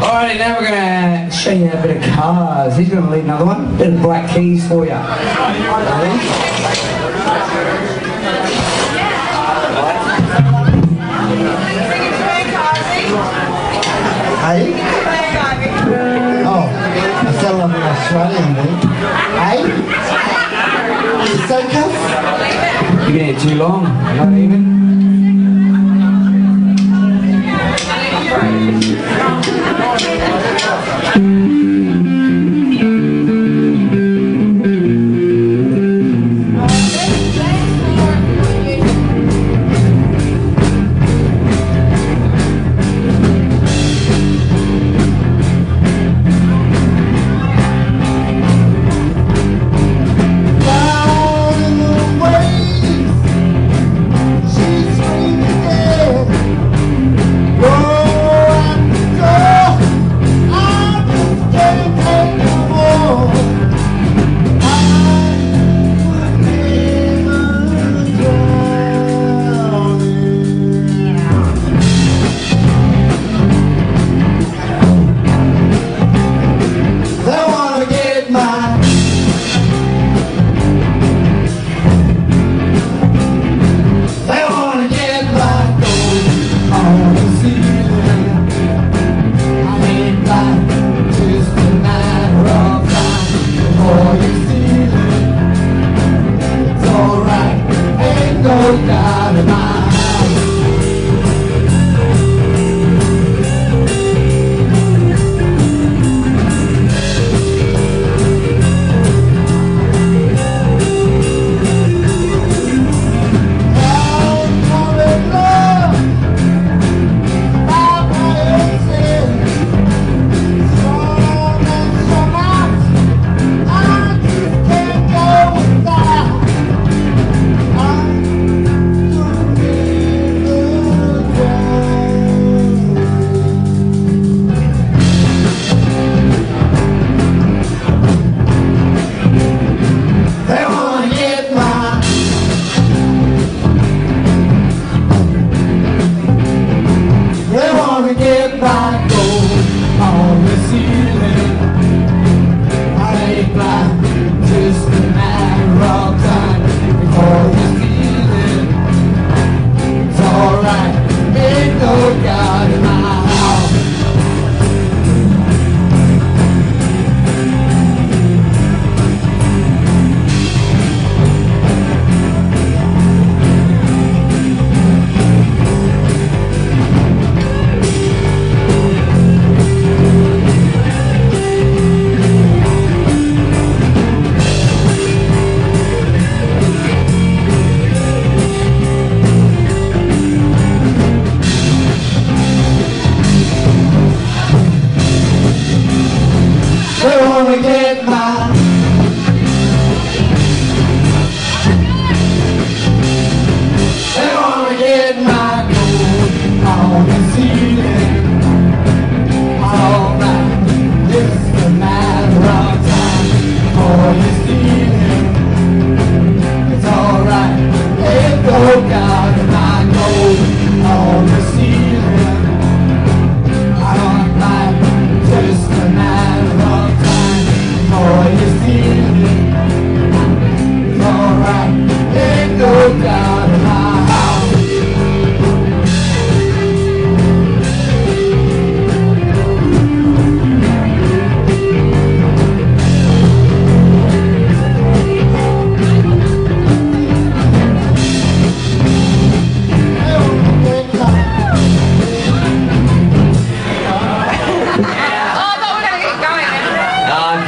Alrighty, now we're going to show you a bit of cars. He's going to lead another one. Bit of black keys for you. Hey? Oh, I fell on an Australian dude. Hey? You so cuff? You're getting too long. Not even. Mm-hmm. So we get mine.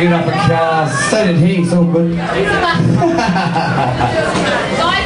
give up for car. So did he, so good.